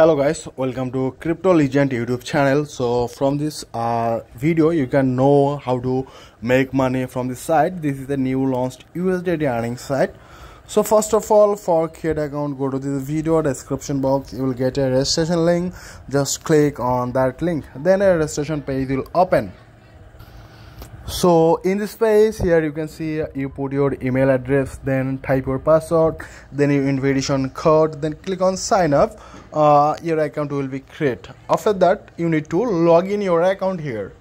hello guys. Welcome to crypto legend youtube channel. So from this uh, video you can know how to make money from this site. This is the new launched usdt earning site. So first of all for create account go to this video description box. You will get a registration link. Just click on that link. Then a registration page will open so in this space here you can see you put your email address then type your password then your invitation code then click on sign up. Uh, your account will be created. After that you need to log in your account here.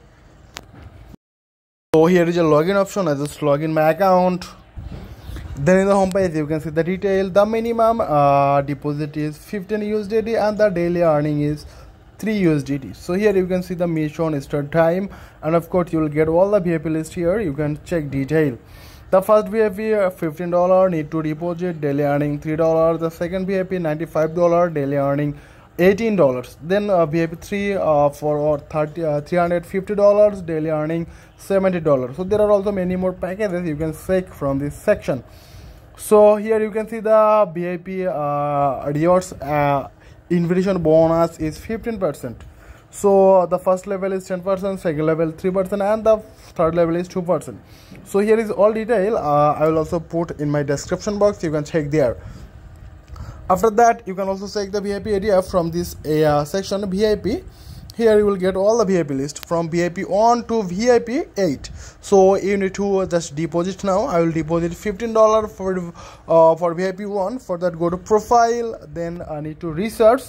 So here is a login option. I just log in my account. Then in the home page you can see the detail. The minimum uh, deposit is 15 usd and the daily earning is 3 USDT. So here you can see the mission start time and of course you will get all the VIP list here. You can check detail. The first VIP $15 need to deposit daily earning $3. The second VIP $95 daily earning $18 then uh, vip 3 uh, for 30 uh, $350 daily earning $70 so there are also many more packages you can check from this section so here you can see the vip uh, rewards uh, invitation bonus is 15% so the first level is 10% second level 3% and the third level is 2% so here is all detail. Uh, i will also put in my description box. You can check there. After that you can also check the vip area from this uh, section vip here you will get all the vip list from vip 1 to vip 8 so you need to just deposit now. I will deposit 15 dollar for uh, for vip 1 for that go to profile. Then i need to research.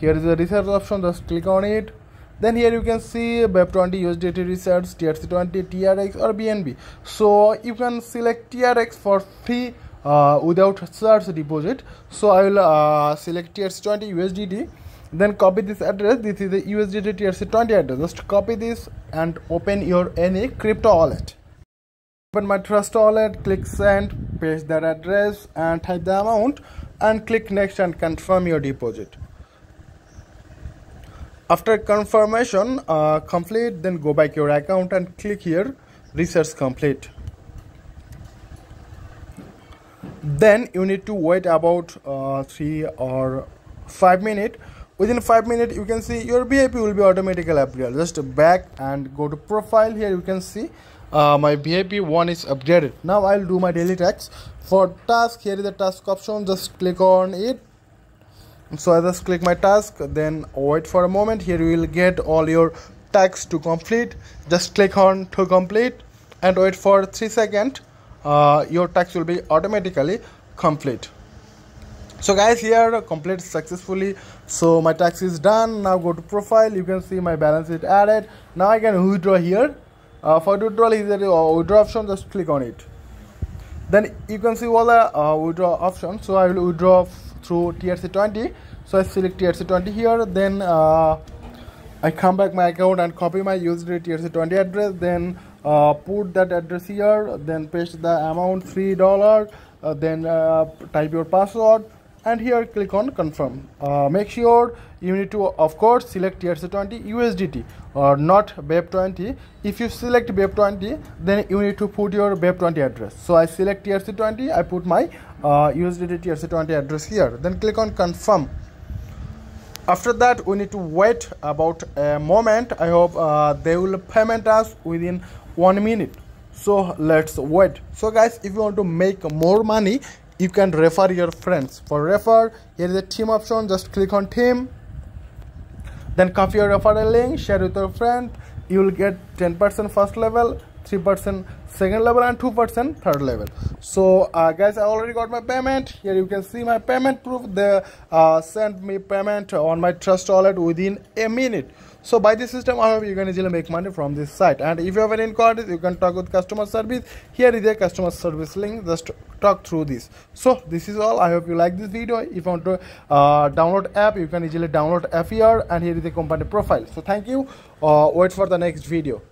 Here is the research option. Just click on it. Then here you can see BEP20 USDT research TRC20 TRX or BNB so you can select TRX for free uh, without search deposit. So I will uh, select TRC20 USDT then copy this address. This is the USDT TRC20 address. Just copy this and open your any crypto wallet. Open my trust wallet click send paste that address and type the amount and click next and confirm your deposit. After confirmation uh, complete then go back your account and click here research complete. Then you need to wait about uh, three or five minutes within five minutes you can see your vip will be automatically upgraded just back and go to profile. Here you can see uh, my vip one is upgraded now i'll do my daily tasks. For task here is the task option. Just click on it. So i just click my task then wait for a moment. Here you will get all your tasks to complete. Just click on to complete and wait for three seconds. Uh, your task will be automatically complete so guys here complete successfully. So my tax is done. Now go to profile. You can see my balance is added. Now i can withdraw here. Uh, for withdrawal is a withdraw option? Just click on it. Then you can see all the uh, withdraw options. So i will withdraw through trc20 so i select trc20 here. Then uh, i come back my account and copy my usd trc20 address. Then uh, put that address here. Then paste the amount three dollar. Uh, then uh, type your password and here click on confirm. Uh, make sure you need to of course select TRC20 USDT or not BEP20 if you select BEP20 then you need to put your BEP20 address. So I select TRC20 I put my uh, USDT TRC20 address here. Then click on confirm. After that we need to wait about a moment. I hope uh, they will payment us within one minute. So let's wait. So guys if you want to make more money you can refer your friends. For refer here is a team option. Just click on team. Then copy your referral link share with your friend. You will get 10% first level 3% second level and 2% third level. So uh, guys i already got my payment. Here you can see my payment proof. They uh, sent me payment on my trust wallet within a minute. So by this system i hope you can easily make money from this site. And if you have any inquiries you can talk with customer service. Here is a customer service link. Just talk through this. So this is all. I hope you like this video. If you want to uh, download app you can easily download here and here is the company profile. So thank you. Uh, wait for the next video